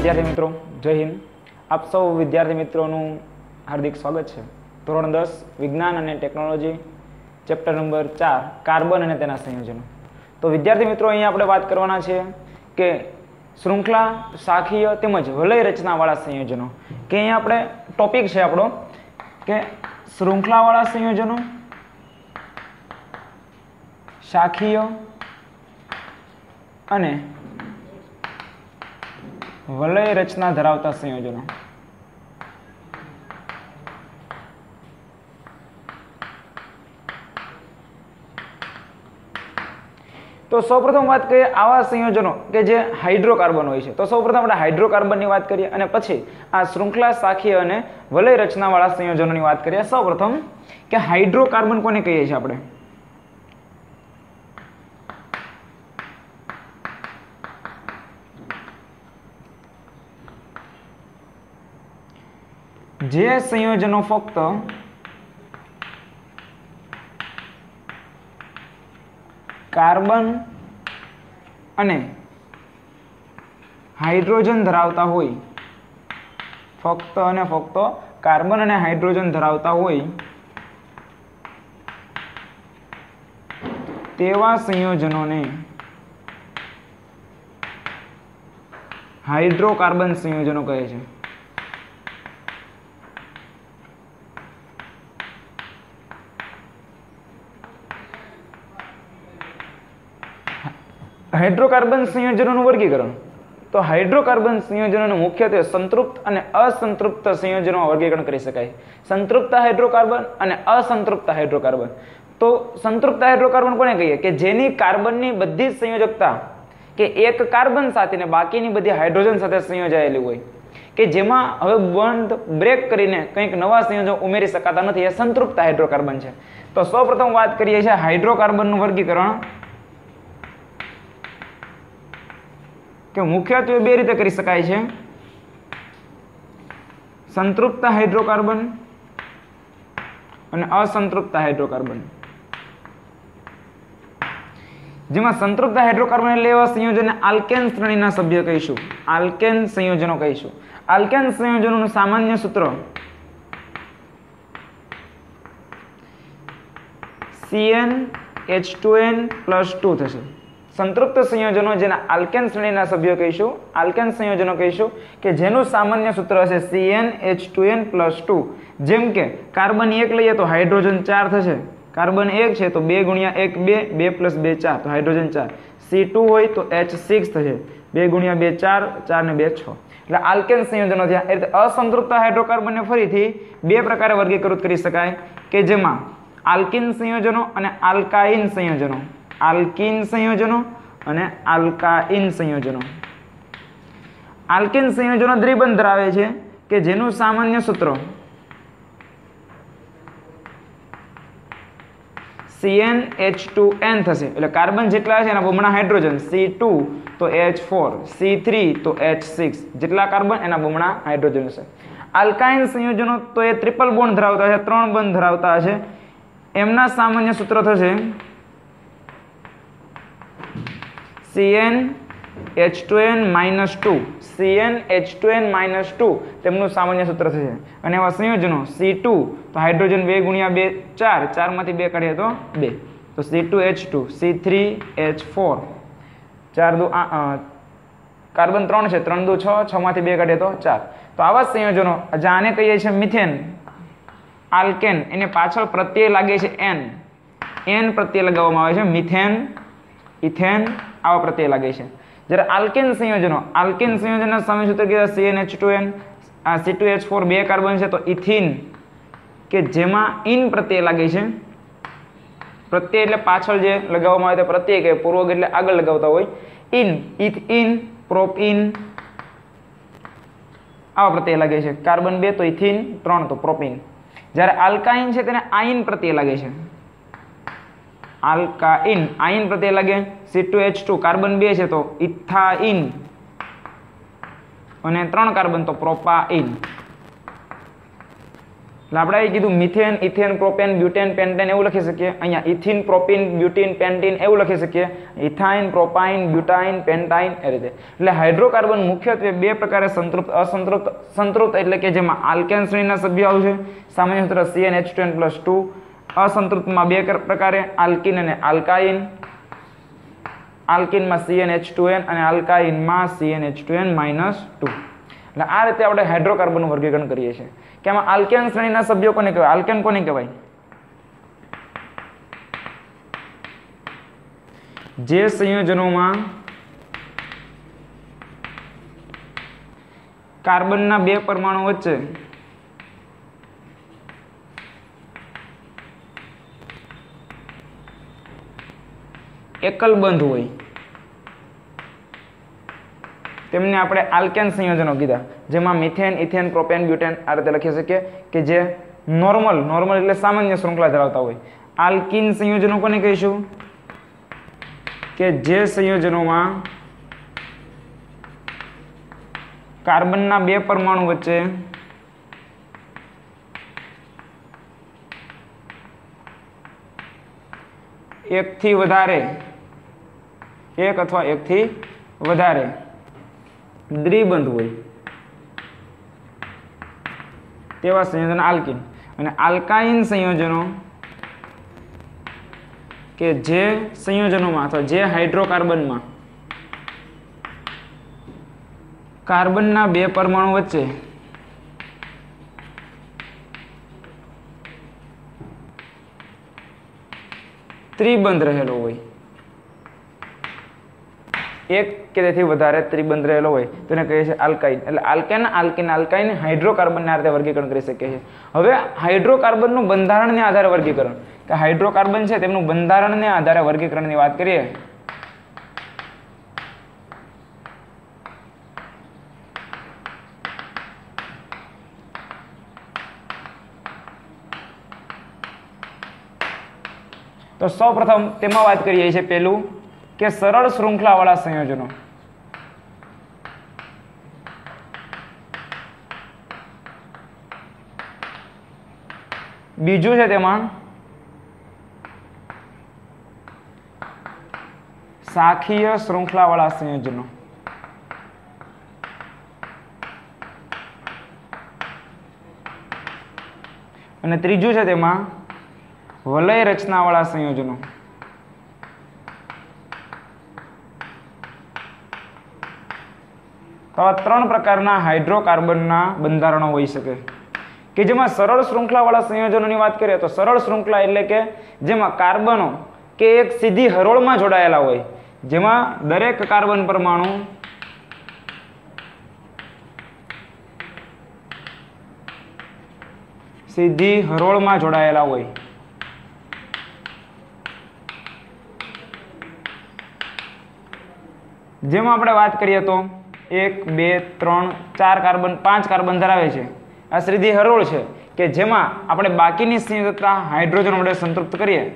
વિદ્યાર્થી મિત્રો, જય હિન્દ. આપ સૌ વિદ્યાર્થી મિત્રોનું હાર્દિક સ્વાગત છે. ધોરણ દસ, વિજ્ઞાન અને ટેકનોલોજી, ચેપ્ટર નંબર ચાર, કાર્બન અને તેના સંયોજનો. તો વિદ્યાર્થી મિત્રો, અહીંયા આપણે વાત કરવાના છે કે શૃંખલા શાખીય તેમજ વલય રચનાવાળા સંયોજનો. કે અહીંયા આપણે ટોપિક છે આપણો, કે શૃંખલાવાળા સંયોજનો શાખીય અને વલય રચના ધરાવતા સંયોજનો. તો સૌપ્રથમ વાત કરીએ આવા સંયોજનો કે જે હાઇડ્રોકાર્બન હોય છે. તો સૌપ્રથમ આપણે હાઇડ્રોકાર્બનની વાત કરીએ અને પછી આ શૃંખલા શાખીય અને વલય રચનાવાળા સંયોજનોની વાત કરીએ. સૌપ્રથમ કે હાઇડ્રોકાર્બન કોને કહીએ છીએ આપણે? જે સંયોજનો ફક્ત કાર્બન અને હાઇડ્રોજન ધરાવતા હોય, ફક્ત અને ફક્ત કાર્બન અને હાઇડ્રોજન ધરાવતા હોય, તેવા સંયોજનોને હાઇડ્રોકાર્બન સંયોજનો કહે છે. હાઇડ્રોકાર્બન સંયોજનોનું વર્ગીકરણ. તો હાઇડ્રોકાર્બન સંયોજનોનું મુખ્યત્વે સંતૃપ્ત અને અસંતૃપ્ત સંયોજનો વર્ગીકરણ કરી શકાય. સંતૃપ્ત હાઇડ્રોકાર્બન અને અસંતૃપ્ત હાઇડ્રોકાર્બન તો સંતૃપ્ત હાઇડ્રોકાર્બન કોને કહીએ? કે જેની કાર્બનની બધી જ સંયોજકતા, કે એક કાર્બન સાથે ને બાકીની બધી હાઇડ્રોજન સાથે સંયોજાયેલી હોય, કે જેમાં હવે બંધ બ્રેક કરીને કંઈક નવા સંયોજનો ઉમેરી શકાતા નથી. એ સંતૃપ્ત હાઇડ્રોકાર્બન છે. તો સૌપ્રથમ વાત કરીએ છીએ હાઇડ્રોકાર્બનનું વર્ગીકરણ. કે મુખ્યત્વે બે રીતે કરી શકાય છે. સંતૃપ્ત હાઇડ્રોકાર્બન અને અસંતૃપ્ત હાઇડ્રોકાર્બન. જેમાં સંતૃપ્ત હાઇડ્રોકાર્બન એટલે એવા સંયોજનને આલ્કેન શ્રેણીના સભ્ય કહીશું. આલ્કેન સંયોજનો કહીશું. આલ્કેન સંયોજનોનું સામાન્ય સૂત્ર C n H two n plus two થશે. સંતૃપ્ત સંયોજનો જેના આલ્કેન શ્રેણીના સભ્યો કહીશું, આલ્કેન સંયોજનો કહીશું કે જેનું સામાન્ય સૂત્ર હશે C n H two n plus two જેમ કે કાર્બન એક લઈએ તો હાઇડ્રોજન ચાર થશે. કાર્બન એક છે તો બે ગુણ્યા એક, બે બે પ્લસ બે ચાર, તો હાઇડ્રોજન ચાર. સી ટુ હોય તો એચ સિક્સ થશે. બે ગુણ્યા બે, ચાર ચાર ને બે, છ. એટલે આલ્કેન સંયોજનો થયા. એ રીતે અસંતૃપ્ત હાઇડ્રોકાર્બનને ફરીથી બે પ્રકારે વર્ગીકૃત કરી શકાય કે જેમાં આલ્કિન સંયોજનો અને આલ્કાઇન સંયોજનો. આલ્કિન સંયોજનો અને આલ્કાઇન સંયોજનો. આલ્કિન સંયોજનો દ્વિબંધ ધરાવે છે કે જેનું સામાન્ય સૂત્ર ટુ એન થશે. એટલે કાર્બન જેટલા છે એના બમણા હાઇડ્રોજન સી ટુ તો એચ ફોર સી થ્રી તો એચ સિક્સ જેટલા કાર્બન એના બમણા હાઇડ્રોજન છે આલ્કાઇન સંયોજનો તો એ ટ્રિપલ બોન્ડ ધરાવતા છે, ત્રણ બંધ ધરાવતા છે એમના સામાન્ય સૂત્ર થશે C n H two n minus two C n H two n minus two તેમનું સામાન્ય સૂત્ર થશે. અને એવા સંયોજનો સી ટુ તો હાઇડ્રોજન બે ગુણ્યા બે, ચાર. ચારમાંથી બે કાઢીએ તો બે. તો C two H two C three H four ચાર દુ કાર્બન ત્રણ છે, ત્રણ દુ છ, છમાંથી બે કાઢીએ તો ચાર. તો આવા સંયોજનો જાને કહીએ છીએ મિથેન, આલ્કેન, એને પાછળ પ્રત્યય લાગે છે એન એન પ્રત્યય લગાવવામાં આવે છે મિથેન, ઇથેન આવા પ્રત્યય લાગે છે. જ્યારે આલ્કેન સંયોજનો, આલ્કેન સંયોજનના સામે સૂત્ર કીધા C n H two n આ સી ટુ એચ ફોર બે કાર્બન છે, તો ઇથિન, કે જેમાં ઇન પ્રત્યય લાગે છે. પ્રત્યય એટલે પાછળ જે લગાવવામાં આવે તે પ્રત્યય કે પૂર્વક એટલે આગળ લગાવતા હોય. ઇન ઇથ ઇન પ્રોપ ઇન આવા પ્રત્યય લાગે છે. કાર્બન બે, તો ઇથિન, ત્રણ, તો પ્રોપિન. જ્યારે આલ્કાઇન છે, તેને આઇન પ્રત્યય લાગે છે. આલ્કાઇન. આયન પ્રત્યે લાગે C two H two carbon બે છે તો ઇથાઇન. અને ત્રણ કાર્બન તો પ્રોપાઇન. એટલે આપણે કીધું methane, ethane, propane, butane, pentane એવું લખી શકીએ. અહીંયા ઇથિન, પ્રોપિન, બ્યુટીન, પેન્ટીન એવું લખી શકીએ. ઇથાઇન, પ્રોપાઇન, બ્યુટાઇન, પેન્ટાઇન એ રીતે. એટલે હાઇડ્રોકાર્બન મુખ્યત્વે બે પ્રકારે સંતૃપ્ત, અસંતૃપ્ત, સંતૃપ્ત એટલે કે જેમાં આલ્કેન શ્રેણીના સભ્ય આવશે. સામાન્ય સૂત્ર C N H plus two અસંતૃપ્તમાં બે પ્રકારે, આલ્કિન અને alkyne. આલ્કિનમાં C N H two N અને આલ્કાઇનમાં C N H two N minus two એટલે આ રીતે આપણે હાઇડ્રોકાર્બનનું વર્ગીકરણ કરીએ છીએ. કે આમાં આલ્કેન શ્રેણીના સભ્યો કોને કહેવાય? આલ્કેન કોને કહેવાય? જે સંયોજનોમાં કાર્બનના બે પરમાણુ વચ્ચે એકલ બંધ હોય. તેમને આપણે આલ્કેન સંયોજનો કીધા, જેમાં મિથેન, ઇથેન, પ્રોપેન, બ્યુટેન આ રીતે લખી શકીએ કે જે નોર્મલ નોર્મલ એટલે સામાન્ય શૃંખલા ધરાવતા હોય. આલ્કિન સંયોજનો કોને કહીશું? કે જે સંયોજનોમાં કાર્બનના બે પરમાણુ વચ્ચે એકથી વધારે એક અથવા એકથી વધારે દ્વિબંધ હોય. તેવા સંયોજન આલ્કિન. અને આલ્કાઇન સંયોજનો કે જે સંયોજનોમાં અથવા જે હાઇડ્રોકાર્બનમાં કાર્બનના બે પરમાણુ વચ્ચે ત્રિબંધ રહેલો હોય. એક કે તેથી વધારે ત્રિબંધ રહેલો હોય તેને કહીએ છીએ આલ્કાઇન. એટલે આલ્કેન, આલ્કિન, આલ્કાઇન હાઇડ્રોકાર્બનના રીતે વર્ગીકરણ કરી શકીએ છીએ હવે હાઇડ્રોકાર્બનનું બંધારણને આધારે વર્ગીકરણ. કે હાઇડ્રોકાર્બન છે તેમનું બંધારણને આધારે વર્ગીકરણની વાત કરીએ. તો સૌપ્રથમ તેમાં વાત કરીએ છીએ પેલું કે સરળ શૃંખલાવાળા સંયોજનો? બીજું છે તેમાં શાખીય શૃંખલાવાળા સંયોજનો. અને ત્રીજું છે તેમાં વલય રચનાવાળા સંયોજનો. તો આવા ત્રણ પ્રકારના હાઇડ્રોકાર્બનના બંધારણો હોઈ શકે. કે જેમાં સરળ શૃંખલાવાળા સંયોજનોની વાત કરીએ તો સરળ શૃંખલા એટલે કે જેમાં કાર્બનો કે એક સીધી હરોળમાં જોડાયેલા હોય, જેમાં દરેક કાર્બન પરમાણુ સીધી હરોળમાં જોડાયેલા હોય. જેમાં આપણે વાત કરીએ તો એક, બે, ત્રણ, ચાર કાર્બન, પાંચ કાર્બન ધરાવે છે. આ સીધી હરોળ છે કે જેમાં આપણે બાકીની સંયુક્તતા હાઇડ્રોજન વડે સંતૃપ્ત કરીએ.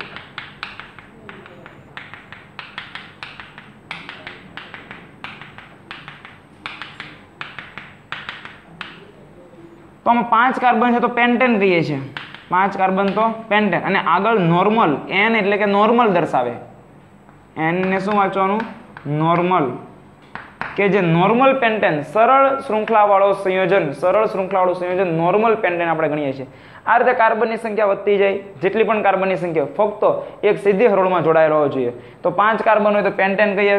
તો આમાં પાંચ કાર્બન છે તો પેન્ટેન કહીએ છીએ. પાંચ કાર્બન તો પેન્ટેન. અને આગળ નોર્મલ, એન એટલે કે નોર્મલ દર્શાવે. એન ને શું વાંચવાનું? નોર્મલ. કે જે નોર્મલ પેન્ટેન સરળ શૃંખલાવાળો સંયોજન, સરળ શૃંખલાવાળું સંયોજન નોર્મલ પેન્ટેન આપણે ગણીએ છીએ. આ રીતે કાર્બનની સંખ્યા વધતી જાય, જેટલી પણ કાર્બનની સંખ્યા ફક્ત એક સીધી હરોળમાં જોડાયેલો હોવો જોઈએ. તો પાંચ કાર્બન હોય તો પેન્ટેન કહીએ,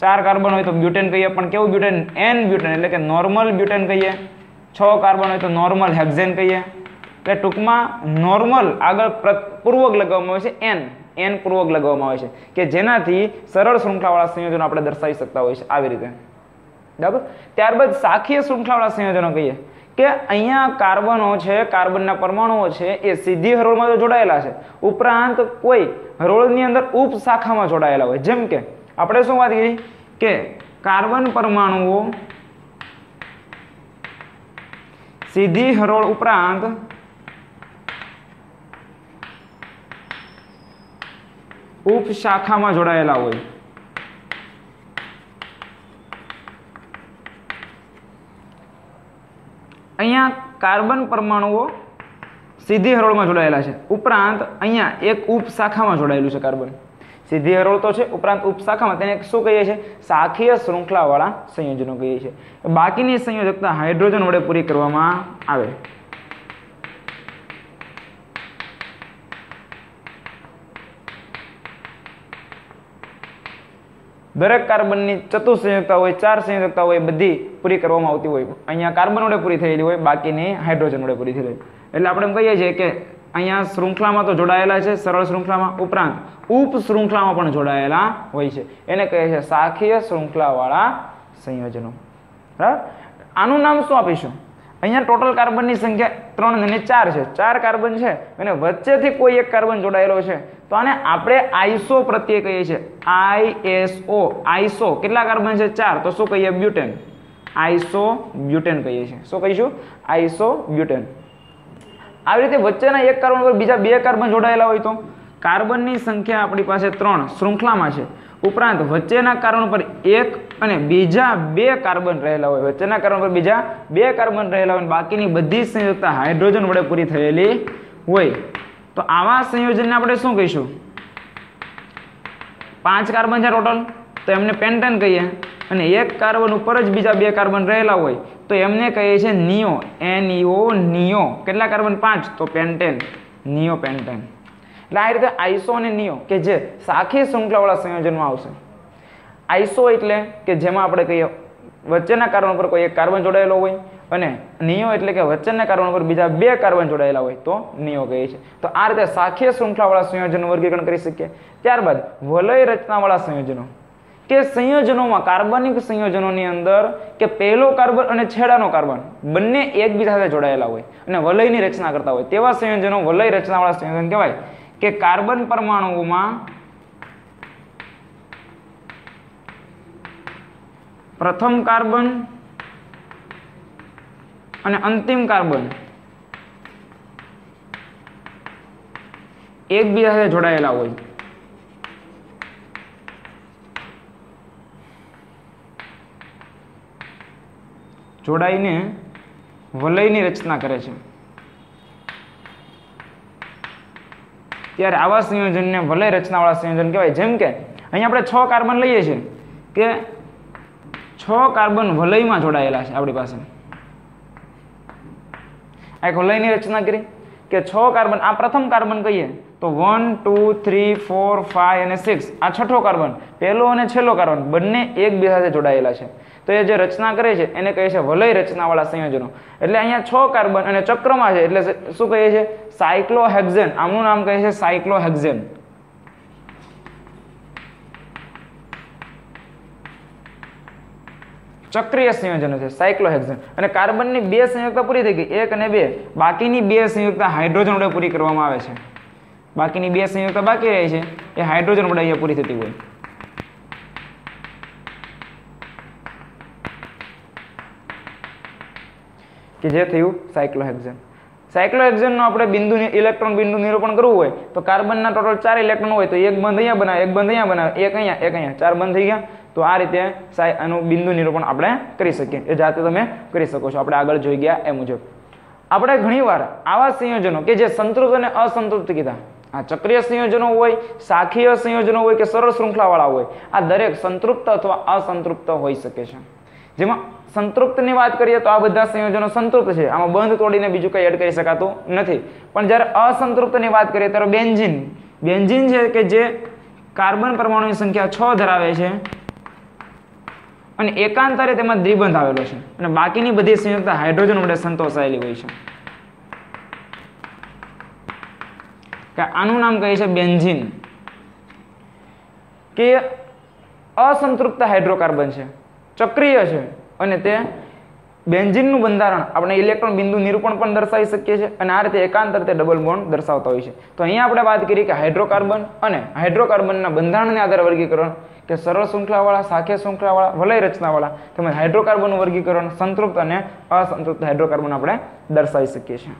ચાર કાર્બન હોય તો બ્યુટેન કહીએ, પણ કેવું બ્યુટેન એન બ્યુટેન એટલે કે નોર્મલ બ્યુટેન કહીએ. છ કાર્બન હોય તો નોર્મલ હેક્ઝેન કહીએ. એટલે ટૂંકમાં નોર્મલ આગળ પૂર્વક લગાવવામાં આવે છે એન એન પૂર્વક લગાવવામાં આવે છે કે જેનાથી સરળ શૃંખલાવાળા સંયોજનો આપણે દર્શાવી શકતા હોય છે. આવી રીતે. બરાબર? ત્યારબાદ શાખીય શૃંખલાવાળા સંયોજનો કહીએ કે અહીંયા કાર્બનો છે, કાર્બનના પરમાણુઓ છે, એ સીધી હરોળમાં તો જોડાયેલા છે. ઉપરાંત કોઈ હરોળની અંદર ઉપશાખામાં જોડાયેલા હોય. જેમ કે, આપણે શું વાત કરી? કે કાર્બન પરમાણુઓ સીધી હરોળ ઉપરાંત ઉપશાખામાં જોડાયેલા હોય. અહીંયા કાર્બન પરમાણુઓ સીધી હરોળમાં જોડાયેલા છે. ઉપરાંત અહીંયા એક ઉપશાખામાં જોડાયેલું છે કાર્બન. સીધી હરોળ તો છે, ઉપરાંત ઉપશાખામાં તેને શું કહીએ છીએ? શાખીય શૃંખલાવાળા સંયોજનો કહીએ છીએ. બાકીની સંયોજકતા હાઇડ્રોજન વડે પૂરી કરવામાં આવે. દરેક કાર્બનની ચતુસંયુક્તા હોય, ચાર સંયુક્તા હોય, બધી પૂરી કરવામાં આવતી હોય. અહીંયા કાર્બન વડે પૂરી થયેલી હોય, બાકીની હાઇડ્રોજન વડે પૂરી થયેલી એટલે આપણે એમ કહીએ છીએ કે અહીંયા શૃંખલામાં તો જોડાયેલા છે, સરળ શૃંખલામાં ઉપરાંત ઉપ શૃંખલામાં પણ જોડાયેલા હોય છે. એને કહે છે શાખીય શૃંખલાવાળા સંયોજનો. બરાબર? આનું નામ શું આપીશું? અહીંયા ટોટલ કાર્બનની સંખ્યા ત્રણ અને ચાર છે. ચાર કાર્બન છે અને વચ્ચેથી કોઈ એક કાર્બન જોડાયેલો છે. તો આને આપણે આઈસો પ્રત્યે કહીએ છીએ. આઈએસઓ આઈસો કેટલા કાર્બન છે? ચાર. તો શું કહીએ? બ્યુટેન. આઈસો બ્યુટેન કહીએ છીએ. શું કહીશું? Isobutane. આવી રીતે વચ્ચેના એક કાર્બન પર બીજા બે કાર્બન જોડાયેલા હોય તો? કાર્બનની સંખ્યા આપણી પાસે ત્રણ. શૃંખલામાં છે. ઉપરાંત વચ્ચેના કાર્બન પર એક અને બીજા બે કાર્બન રહેલા હોય. વચ્ચેના કાર્બન પર બીજા બે કાર્બન રહેલા હોય બાકીની બધી સંયુક્તતા હાઇડ્રોજન વડે પૂરી થયેલી હોય. તો આવા સંયોજનને આપણે શું કહીશું? પાંચ કાર્બન છે ટોટલ, તો એમને પેન્ટેન કહીએ. અને એક કાર્બન ઉપર જ બીજા બે કાર્બન રહેલા હોય, તો એમને કહીએ છીએ neo N E O neo. કેટલા કાર્બન? પાંચ. તો પેન્ટેન નિયો પેન્ટેન એટલે આ રીતે આઈસો અને નિયો, કે જે સાખી શૃંખલાવાળા સંયોજનમાં આવશે. આઈસો એટલે કે જેમાં આપણે કહીએ વચ્ચેના કાર્બન પર કોઈ એક કાર્બન જોડાયેલો હોય અને નિયો એટલે કે વચ્ચેના કાર્બન પર બીજા બે કાર્બન જોડાયેલા હોય તો નિયો કહે છે. તો આ રીતે શાખીય શૃંખલાવાળા સંયોજનનું વર્ગીકરણ કરી શકીએ. ત્યારબાદ વલય રચનાવાળા સંયોજનો. કે સંયોજનોમાં કાર્બનિક સંયોજનોની અંદર કે પહેલો કાર્બન અને છેડાનો કાર્બન બંને એકબીજા સાથે જોડાયેલા હોય અને વલયની રચના કરતા હોય. તેવા સંયોજનો વલય રચનાવાળા સંયોજન કહેવાય. કે કાર્બન પરમાણુઓમાં પ્રથમ કાર્બન અને અંતિમ કાર્બન એકબીજા સાથે જોડાયેલા હોય. જોડાઈને વલયની રચના કરે છે. ત્યારે આવા સંયોજનને વલય રચનાવાળા સંયોજન કહેવાય. જેમ કે, અહીંયા આપણે છ કાર્બન લઈએ છીએ. કે છ કાર્બન વલયમાં જોડાયેલા છે આપણી પાસે. એક વલયની રચના કરી કે છ કાર્બન, આ પ્રથમ કાર્બન કહીએ તો one two three four five અને સિક્સ આ છઠ્ઠો કાર્બન, પહેલો અને છેલ્લો કાર્બન બંને એકબીજા સાથે જોડાયેલા છે. તો એ જે રચના કરે છે એને કહે છે વલય રચનાવાળા સંયોજનો. એટલે અહીંયા છ કાર્બન અને ચક્રમાં છે, એટલે શું કહીએ છે? સાયક્લોહેક્ઝેન આમનું નામ કહે છે સાયક્લોહેક્ઝેન. ચક્રીય સંયોજનો છે સાયક્લોહેક્ઝન અને કાર્બનની બે સંયુક્તા પૂરી થઈ ગઈ, એક અને બે. બાકીની બે સંયુક્તા હાઇડ્રોજન વડે પૂરી કરવામાં આવે છે. બાકીની બે સંયુક્તા બાકી રહે છે, એ હાઇડ્રોજન વડે અહીંયા પૂરી થતી હોય. કે જે થયું? સાયક્લોહેક્ઝન સાયક્લોહેક્ઝનનું આપણે બિંદુ ઇલેક્ટ્રોન બિંદુ નિરૂપણ કરવું હોય, તો કાર્બનના ટોટલ ચાર ઇલેક્ટ્રોન હોય, તો એક બંધ અહીંયા બનાવે, એક બંધ અહીંયા બનાવે, એક અહીંયા એક અહીંયા. ચાર બંધ થઈ ગયા. તો આ રીતે આનું બિંદુ નિરૂપણ આપણે કરી શકીએ. એ જાતે તમે કરી શકો છો. આપણે આગળ જોઈ ગયા એ મુજબ. આપણે ઘણીવાર આવા સંયોજનો કે જે સંતૃપ્ત અને અસંતૃપ્ત કીધા. આ ચક્રીય સંયોજનો હોય શાખીય સંયોજનો હોય કે સરળ શૃંખલાવાળા હોય, આ દરેક સંતૃપ્ત અથવા અસંતૃપ્ત હોઈ શકે છે. જેમાં સંતૃપ્તની વાત કરીએ તો આ બધા સંયોજનો સંતૃપ્ત છે. આમાં બંધ તોડીને બીજું કંઈ એડ કરી શકાતું નથી. પણ જ્યારે અસંતૃપ્તની વાત કરીએ ત્યારે બેન્ઝિન. બેન્ઝિન છે કે જે કાર્બન પરમાણુની સંખ્યા છ ધરાવે છે. અને એકાંતરે તેમાં દ્વિબંધ આવેલો છે. અને બાકીની બધી સંયુક્ત હાઇડ્રોજન વડે સંતોષાયેલી હોય છે. આનું નામ કહે છે બેન્ઝિન. કે અસંતૃપ્ત હાઇડ્રોકાર્બન છે. ચક્રીય છે. અને તે બેન્ઝિનનું બંધારણ આપણે ઇલેક્ટ્રોન બિંદુ નિરૂપણ પણ દર્શાવી શકીએ છીએ અને આ રીતે એકાંતર તે ડબલ બોન્ડ દર્શાવતા હોય છે. તો અહીંયા આપણે વાત કરી કે હાઇડ્રોકાર્બન અને હાઇડ્રોકાર્બનના બંધારણને આધારે વર્ગીકરણ કે સરળ શૃંખલાવાળા શાખીય શૃંખલાવાળા, વલય રચનાવાળા તેમજ હાઇડ્રોકાર્બનનું વર્ગીકરણ સંતૃપ્ત અને અસંતૃપ્ત હાઇડ્રોકાર્બન આપણે દર્શાવી શકીએ છીએ.